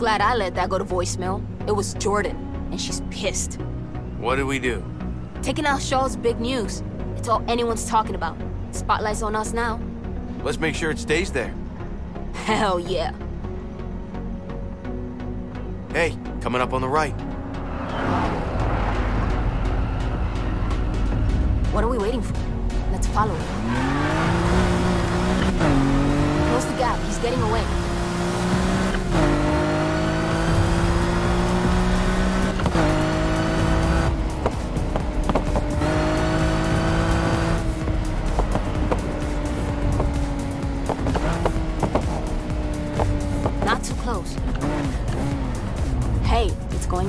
glad I let that go to voicemail. It was Jordan, and she's pissed. What did we do? Taking out Shaw's big news. It's all anyone's talking about. Spotlight's on us now. Let's make sure it stays there. Hell yeah. Hey, coming up on the right. What are we waiting for? Let's follow him. Close the gap. He's getting away.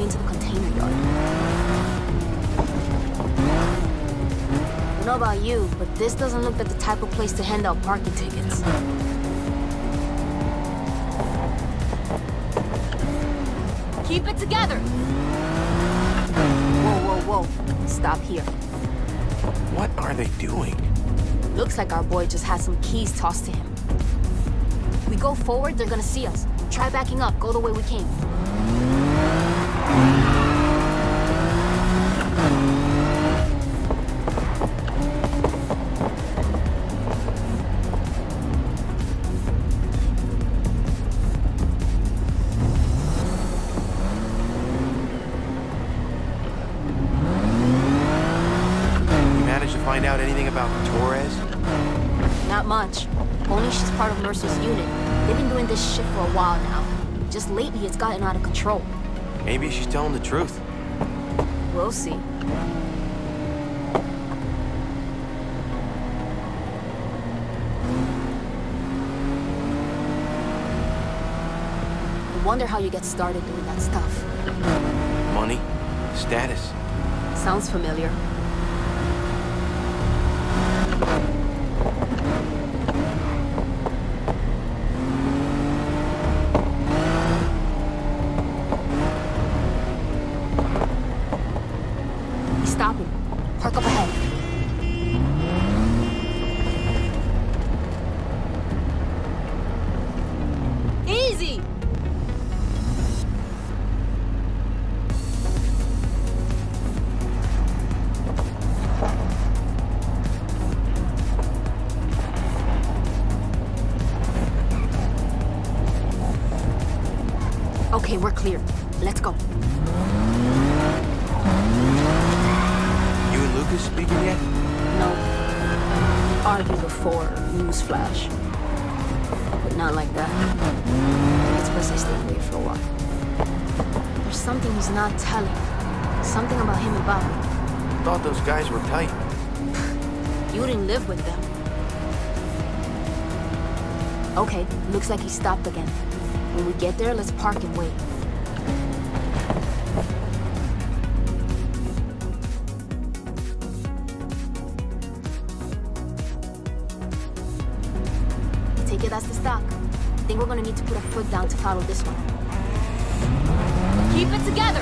Going into the container yard. don't know about you, but this doesn't look like the type of place to hand out parking tickets. Keep it together! Whoa, whoa, whoa. Stop here. What are they doing? Looks like our boy just had some keys tossed to him. We go forward, they're gonna see us. Try backing up, go the way we came. You managed to find out anything about Torres? Not much. Only she's part of Mercer's unit. They've been doing this shit for a while now. Just lately, it's gotten out of control. Maybe she's telling the truth. We'll see. I wonder how you get started doing that stuff. Money? Status? Sounds familiar. Stopping. Park up ahead. Easy! Okay, we're clear. Let's go. You speaking yet? No. Argued before, newsflash. But not like that. It's best I stay away for a while. There's something he's not telling. Something about him and Bobby. Thought those guys were tight. You didn't live with them. Okay, looks like he stopped again. When we get there, let's park and wait. That's the stock. I think we're gonna need to put a foot down to follow this one. Keep it together!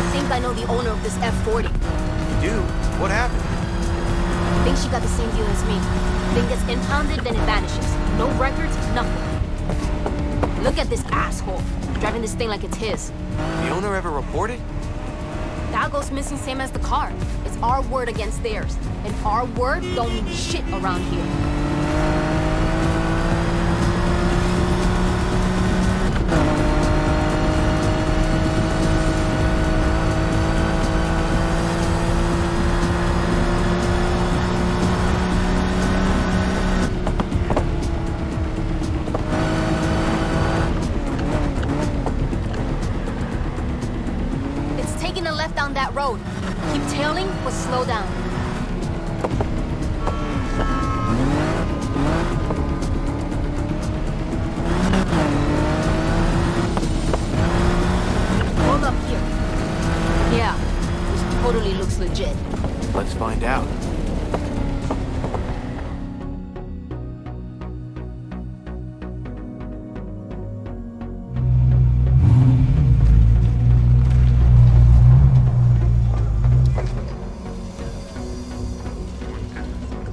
I think I know the owner of this F-40. You do? What happened? I think she got the same deal as me. Thing gets impounded, then it vanishes. No records, nothing. Look at this asshole. Driving this thing like it's his. The owner ever reported? That goes missing same as the car. Our word against theirs. And our word don't mean shit around here.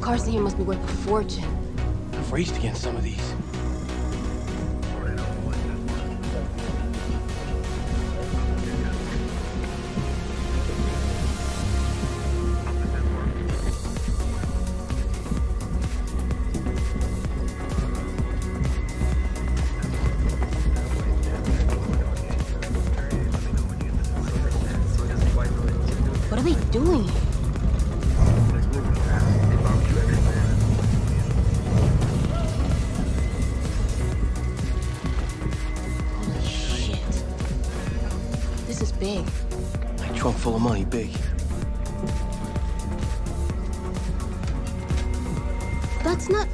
Cars here must be worth a fortune. I've raced against some of these. What are they doing here? Big. A trunk full of money, big. That's not...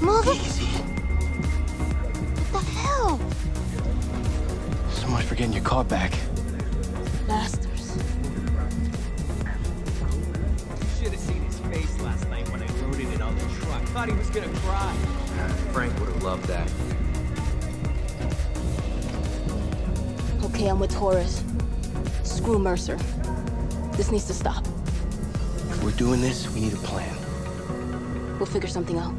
Mother... Easy. What the hell? So much for getting your car back. Bastards. Should have seen his face last night when I loaded it on the truck. Thought he was gonna cry. Frank would have loved that. Okay, I'm with Torres. Screw Mercer. This needs to stop. If we're doing this, we need a plan. We'll figure something out.